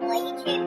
我一去